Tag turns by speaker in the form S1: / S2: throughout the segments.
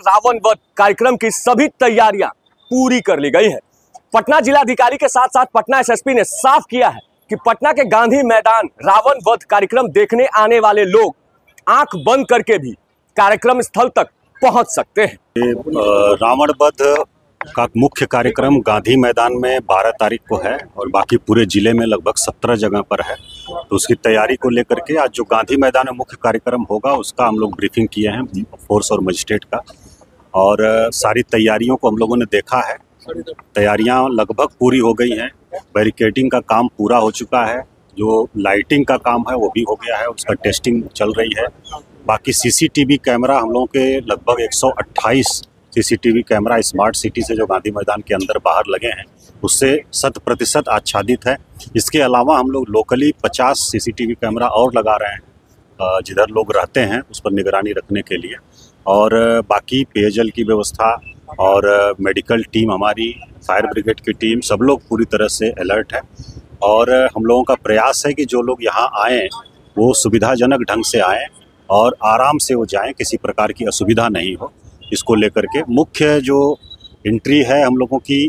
S1: रावण वध कार्यक्रम की सभी तैयारियाँ पूरी कर ली गई है। पटना जिलाधिकारी के साथ साथ पटना एसएसपी ने साफ़ किया है कि पटना के गांधी मैदान रावण वध कार्यक्रम देखने आने वाले लोग आँख बंद करके भी कार्यक्रम स्थल तक पहुँच सकते हैं।
S2: रावण वध का मुख्य कार्यक्रम गांधी मैदान में 12 तारीख को है और बाकी पूरे ज़िले में लगभग 17 जगह पर है। तो उसकी तैयारी को लेकर के आज जो गांधी मैदान में मुख्य कार्यक्रम होगा, उसका हम लोग ब्रीफिंग किए हैं फोर्स और मजिस्ट्रेट का। और सारी तैयारियों को हम लोगों ने देखा है। तैयारियाँ लगभग पूरी हो गई हैं। बैरिकेडिंग का काम पूरा हो चुका है। जो लाइटिंग का काम है वो भी हो गया है। उसका टेस्टिंग चल रही है। बाकी सीसीटीवी कैमरा हम लोगों के लगभग 128 सीसीटीवी कैमरा स्मार्ट सिटी से जो गांधी मैदान के अंदर बाहर लगे हैं, उससे शत प्रतिशत आच्छादित है। इसके अलावा हम लोग लोकली 50 सीसीटीवी कैमरा और लगा रहे हैं। जिधर लोग रहते हैं, उस पर निगरानी रखने के लिए। और बाकी पेयजल की व्यवस्था और मेडिकल टीम हमारी, फायर ब्रिगेड की टीम सब लोग पूरी तरह से अलर्ट है। और हम लोगों का प्रयास है कि जो लोग यहाँ आएँ वो सुविधाजनक ढंग से आएँ और आराम से वो जाएँ, किसी प्रकार की असुविधा नहीं हो। इसको लेकर के मुख्य जो एंट्री है हम लोगों की,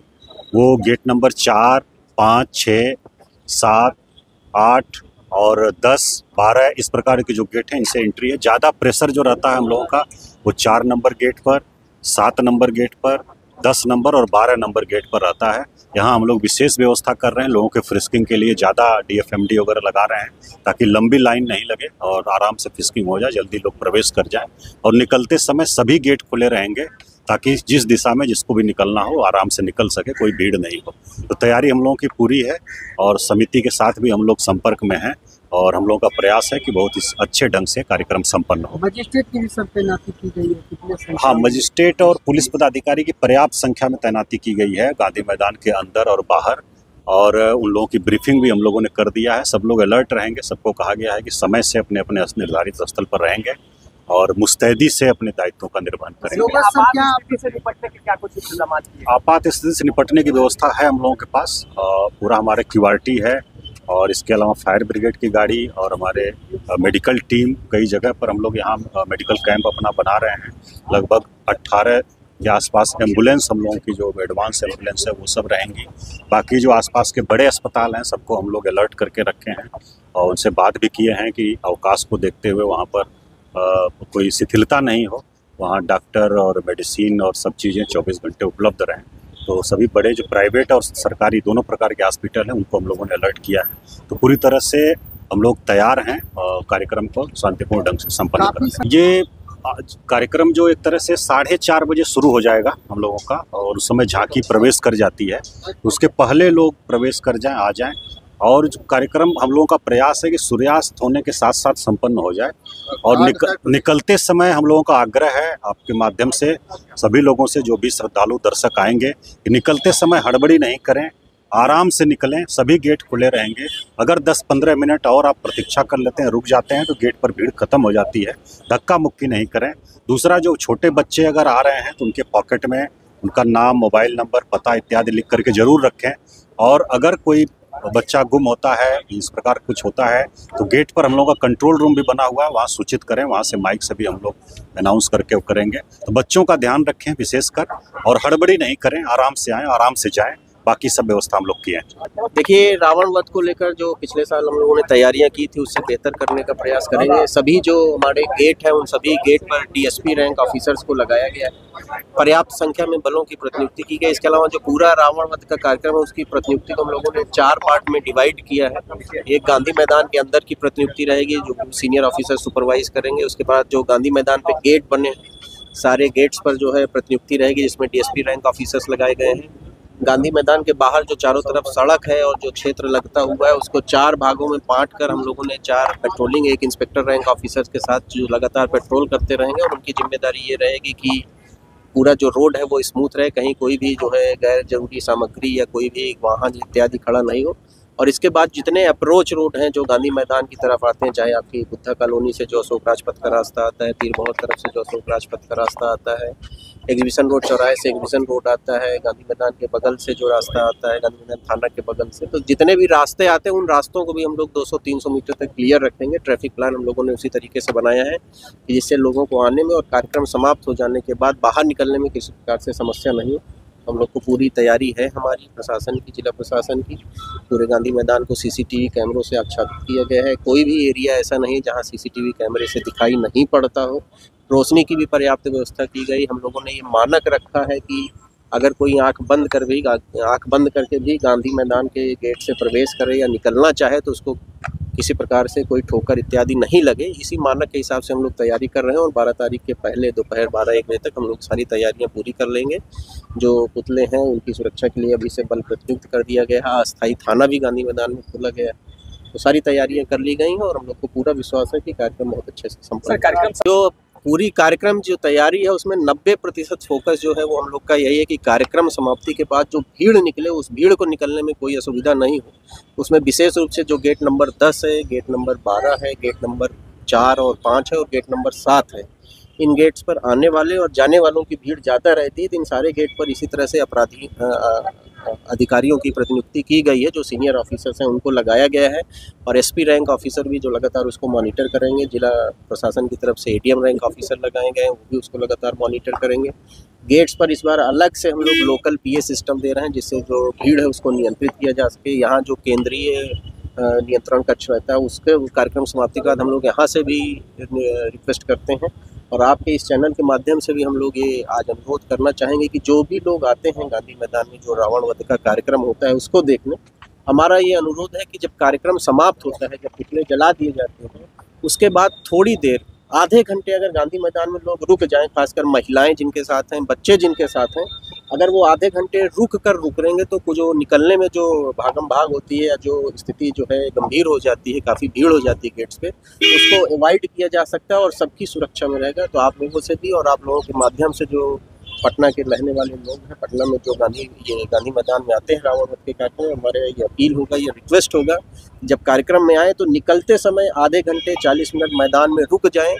S2: वो गेट नंबर चार, पाँच, छः, सात, आठ और दस, बारह इस प्रकार के जो गेट हैं, इनसे एंट्री है। ज़्यादा प्रेशर जो रहता है हम लोगों का, वो चार नंबर गेट पर, सात नंबर गेट पर, दस नंबर और बारह नंबर गेट पर रहता है। यहाँ हम लोग विशेष व्यवस्था कर रहे हैं लोगों के फ्रिस्किंग के लिए। ज़्यादा डीएफएमडी वगैरह लगा रहे हैं ताकि लंबी लाइन नहीं लगे और आराम से फ्रिस्किंग हो जाए, जल्दी लोग प्रवेश कर जाए। और निकलते समय सभी गेट खुले रहेंगे। ताकि जिस दिशा में जिसको भी निकलना हो आराम से निकल सके कोई भीड़ नहीं हो। तो तैयारी हम लोगों की पूरी है और समिति के साथ भी हम लोग संपर्क में हैं और हम लोगों का प्रयास है कि बहुत ही अच्छे ढंग से कार्यक्रम संपन्न हो।
S3: मजिस्ट्रेट की भी सब तैनाती की गई है कितने
S2: हाँ मजिस्ट्रेट और पुलिस पदाधिकारी की पर्याप्त संख्या में तैनाती की गई है गांधी मैदान के अंदर और बाहर। और उन लोगों की ब्रीफिंग भी हम लोगों ने कर दिया है। सब लोग अलर्ट रहेंगे सबको कहा गया है कि समय से अपने अपने निर्धारित स्थल पर रहेंगे। और मुस्तैदी से अपने दायित्वों का निर्वहन करेंगे। आपात स्थिति से निपटने की व्यवस्था है हम लोगों के पास। पूरा हमारे क्यू है और इसके अलावा फायर ब्रिगेड की गाड़ी और हमारे मेडिकल टीम कई जगह पर हम लोग यहाँ मेडिकल कैंप अपना बना रहे हैं। लगभग 18 के आसपास एंबुलेंस हम लोगों की जो एडवांस एंबुलेंस है वो सब रहेंगी। बाकी जो आसपास के बड़े अस्पताल हैं सबको हम लोग अलर्ट करके रखे हैं और उनसे बात भी किए हैं कि अवकाश को देखते हुए वहाँ पर कोई शिथिलता नहीं हो वहाँ डॉक्टर और मेडिसिन और सब चीज़ें 24 घंटे उपलब्ध रहें। तो सभी बड़े जो प्राइवेट और सरकारी दोनों प्रकार के हॉस्पिटल हैं उनको हम लोगों ने अलर्ट किया है। तो पूरी तरह से हम लोग तैयार हैं कार्यक्रम को शांतिपूर्ण ढंग से संपन्न करें ये कार्यक्रम जो एक तरह से साढ़े चार बजे शुरू हो जाएगा हम लोगों का और उस समय झांकी प्रवेश कर जाती है। उसके पहले लोग प्रवेश कर जाएँ आ जाएँ और जो कार्यक्रम हम लोगों का प्रयास है कि सूर्यास्त होने के साथ साथ संपन्न हो जाए और निक, निकलते समय हम लोगों का आग्रह है आपके माध्यम से सभी लोगों से जो भी श्रद्धालु दर्शक आएँगे कि निकलते समय हड़बड़ी नहीं करें आराम से निकलें सभी गेट खुले रहेंगे। अगर 10-15 मिनट और आप प्रतीक्षा कर लेते हैं रुक जाते हैं तो गेट पर भीड़ खत्म हो जाती है धक्का मुक्की नहीं करें। दूसरा जो छोटे बच्चे अगर आ रहे हैं तो उनके पॉकेट में उनका नाम मोबाइल नंबर पता इत्यादि लिख करके ज़रूर रखें। और अगर कोई बच्चा गुम होता है, इस प्रकार कुछ होता है तो गेट पर हम लोगों का कंट्रोल रूम भी बना हुआ है, वहाँ सूचित करें, वहाँ से माइक से भी हम लोग अनाउंस करके करेंगे। तो बच्चों का ध्यान रखें विशेषकर और हड़बड़ी नहीं करें, आराम से आएँ, आराम से जाएँ। बाकी सब व्यवस्था हम लोग किए हैं।
S4: देखिए, रावण वध को लेकर जो पिछले साल हम लोगों ने तैयारियाँ की थी, उससे बेहतर करने का प्रयास करेंगे। सभी जो हमारे गेट है, उन सभी गेट पर डीएसपी रैंक ऑफिसर्स को लगाया गया है। पर्याप्त संख्या में बलों की प्रतिनियुक्ति की गई। इसके अलावा जो पूरा रावण वध का कार्यक्रम है, उसकी प्रतिनियुक्ति को हम लोगों ने चार पार्ट में डिवाइड किया है। एक गांधी मैदान के अंदर की प्रतिनियुक्ति रहेगी, जो सीनियर ऑफिसर सुपरवाइज करेंगे। उसके बाद जो गांधी मैदान पे गेट बने सारे गेट्स पर जो है प्रतिनियुक्ति रहेगी, जिसमें डीएसपी रैंक ऑफिसर्स लगाए गए हैं। गांधी मैदान के बाहर जो चारों तरफ़ सड़क है और जो क्षेत्र लगता हुआ है, उसको चार भागों में बांट कर हम लोगों ने चार पेट्रोलिंग एक इंस्पेक्टर रैंक ऑफिसर्स के साथ जो लगातार पेट्रोल करते रहेंगे और उनकी ज़िम्मेदारी ये रहेगी कि पूरा जो रोड है वो स्मूथ रहे, कहीं कोई भी जो है गैर ज़रूरी सामग्री या कोई भी वाहन इत्यादि खड़ा नहीं हो। और इसके बाद जितने अप्रोच रोड हैं जो गांधी मैदान की तरफ़ आते हैं, चाहे आपकी बुद्धा कॉलोनी से जो अशोक राजपथ का रास्ता आता है पीर बहुत तरफ़ से जो अशोक राजपथ का रास्ता आता है एग्जीबिशन रोड चौराहे से एग्जीबिशन रोड आता है, गांधी मैदान के बगल से जो रास्ता आता है, गांधी मैदान थाना के बगल से तो जितने भी रास्ते आते हैं, उन रास्तों को भी हम लोग 200-300 मीटर तक क्लियर रखेंगे। ट्रैफ़िक प्लान हम लोगों ने उसी तरीके से बनाया है कि जिससे लोगों को आने में और कार्यक्रम समाप्त हो जाने के बाद बाहर निकलने में किसी प्रकार से समस्या नहीं हम लोग को पूरी तैयारी है हमारी, प्रशासन की, जिला प्रशासन की। पूरे गांधी मैदान को सीसीटीवी कैमरों से आच्छादित किया गया है। कोई भी एरिया ऐसा नहीं जहाँ सीसीटीवी कैमरे से दिखाई नहीं पड़ता हो। रोशनी की भी पर्याप्त व्यवस्था की गई। हम लोगों ने ये मानक रखा है कि अगर कोई आँख बंद कर भी, आँख बंद करके भी गांधी मैदान के गेट से प्रवेश करे या निकलना चाहे तो उसको किसी प्रकार से कोई ठोकर इत्यादि नहीं लगे। इसी मानक के हिसाब से हम लोग तैयारी कर रहे हैं और 12 तारीख के पहले दोपहर बारह एक बजे तक हम लोग सारी तैयारियाँ पूरी कर लेंगे। जो पुतले हैं उनकी सुरक्षा के लिए अभी से बल प्रत्युक्त कर दिया गया है। अस्थायी थाना भी गांधी मैदान में खोला गया है। तो सारी तैयारियाँ कर ली गई हैं और हम लोग को पूरा विश्वास है कि कार्यक्रम बहुत अच्छे से संपन्न जो पूरी कार्यक्रम जो तैयारी है, उसमें 90 प्रतिशत फोकस जो है वो हम लोग का यही है कि कार्यक्रम समाप्ति के बाद जो भीड़ निकले, उस भीड़ को निकलने में कोई असुविधा नहीं हो। उसमें विशेष रूप से जो गेट नंबर 10 है गेट नंबर 12 है गेट नंबर चार और पाँच है और गेट नंबर सात है। इन गेट्स पर आने वाले और जाने वालों की भीड़ ज़्यादा रहती है तो इन सारे गेट पर इसी तरह से अपराधी अधिकारियों की प्रतिनियुक्ति की गई है, जो सीनियर ऑफिसर्स हैं, उनको लगाया गया है और एसपी रैंक ऑफिसर भी जो लगातार उसको मॉनिटर करेंगे, जिला प्रशासन की तरफ़ से एडीएम रैंक ऑफिसर लगाए गए हैं, वो भी उसको लगातार मॉनिटर करेंगे। गेट्स पर इस बार अलग से हम लोग लोकल पीए सिस्टम दे रहे हैं, जिससे जो भीड़ है उसको नियंत्रित किया जा सके। यहाँ जो केंद्रीय नियंत्रण कक्ष रहता है। उसके उस कार्यक्रम समाप्ति के बाद हम लोग यहाँ से भी रिक्वेस्ट करते हैं और आपके इस चैनल के माध्यम से भी हम लोग ये आज अनुरोध करना चाहेंगे कि जो भी लोग आते हैं गांधी मैदान में, जो रावण वध का कार्यक्रम होता है, उसको देखने। हमारा ये अनुरोध है कि जब कार्यक्रम समाप्त होता है, जब पुतले जला दिए जाते हैं, उसके बाद थोड़ी देर, आधे घंटे अगर गांधी मैदान में लोग रुक जाएँ, खासकर महिलाएँ जिनके साथ हैं, बच्चे जिनके साथ हैं अगर वो आधे घंटे रुक कर रुक रहेंगे तो जो निकलने में जो भागम भाग होती है या जो स्थिति जो है गंभीर हो जाती है, काफ़ी भीड़ हो जाती है गेट्स पे उसको अवॉइड किया जा सकता है और सबकी सुरक्षा में रहेगा। तो आप लोगों से भी और आप लोगों के माध्यम से जो पटना के रहने वाले लोग हैं, पटना में जो गांधी, ये गांधी मैदान में आते हैं वध के कार्यक्रम में हमारे ये अपील होगा, ये रिक्वेस्ट होगा, जब कार्यक्रम में आए तो निकलते समय आधे घंटे चालीस मिनट मैदान में रुक जाएँ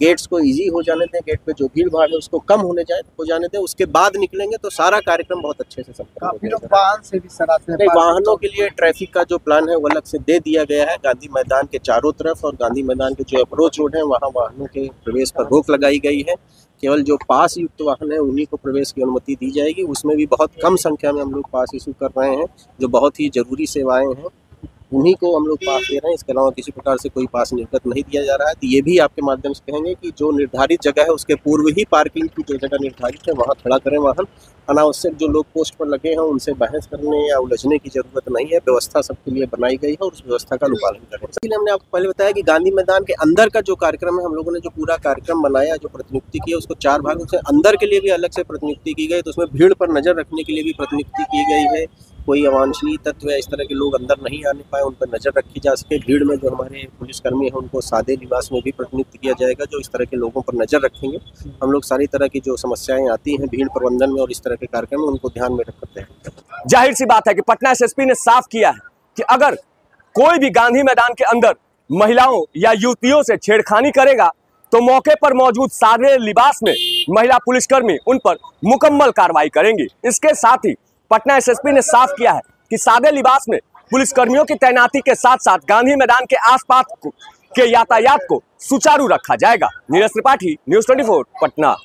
S4: गेट्स को इजी हो जाने दें गेट पे जो भीड़ भाड़ है उसको कम होने जाए हो जाने दें उसके बाद निकलेंगे तो सारा कार्यक्रम बहुत अच्छे से संपन्न हो
S3: काफ़ी लोग वाहन से भी हैं।
S4: वाहनों के लिए ट्रैफ़िक का जो प्लान है वो अलग से दे दिया गया है गांधी मैदान के चारों तरफ़ और गांधी मैदान के जो अप्रोच रोड है वहाँ वाहनों के प्रवेश पर रोक लगाई गई है। केवल जो पास युक्त वाहन है उन्हीं को प्रवेश की अनुमति दी जाएगी। उसमें भी बहुत कम संख्या में हम लोग पास इशू कर रहे हैं जो बहुत ही ज़रूरी सेवाएँ हैं। उन्हीं को हम लोग पास दे रहे हैं। इसके अलावा किसी प्रकार से कोई पास निर्गत नहीं दिया जा रहा है। तो ये भी आपके माध्यम से कहेंगे कि जो निर्धारित जगह है, उसके पूर्व ही पार्किंग की जो जगह निर्धारित है, वहाँ खड़ा करें वाहन। अनावश्यक जो लोग पोस्ट पर लगे हैं, उनसे बहस करने या उलझने की ज़रूरत नहीं है। व्यवस्था सबके लिए बनाई गई है और उस व्यवस्था का अनुपालन करें। इसलिए हमने आपको पहले बताया कि गांधी मैदान के अंदर का जो कार्यक्रम है, हम लोगों ने जो पूरा कार्यक्रम बनाया, जो प्रतिनियुक्ति की है, उसको चार भागों से, अंदर के लिए भी अलग से प्रतिनियुक्ति की गई तो उसमें भीड़ पर नज़र रखने के लिए भी प्रतिनियुक्ति की गई है। कोई अवांछनीय तत्व या इस तरह के लोग अंदर नहीं आने पाए, उन पर नज़र रखी जा सके। भीड़ में जो हमारे पुलिसकर्मी हैं, उनको सादे निवास में भी प्रतिनियुक्त किया जाएगा, जो इस तरह के लोगों पर नज़र रखेंगे। हम लोग सारी तरह की जो समस्याएँ आती हैं, भीड़ प्रबंधन में और इस तरह के कार्यक्रम में, उनको ध्यान में रखते हैं।
S1: ज़ाहिर सी बात है कि पटना एसएसपी ने साफ़ किया है कि अगर कोई भी गांधी मैदान के अंदर महिलाओं या युवतियों से छेड़खानी करेगा तो मौके पर मौजूद सादे लिबास में महिला पुलिसकर्मी उन पर मुकम्मल कार्रवाई करेंगी। इसके साथ ही पटना एसएसपी ने साफ़ किया है कि सादे लिबास में पुलिसकर्मियों की तैनाती के साथ साथ गांधी मैदान के आसपास को- यातायात को सुचारू रखा जाएगा। नीरज त्रिपाठी न्यूज़ 24 पटना।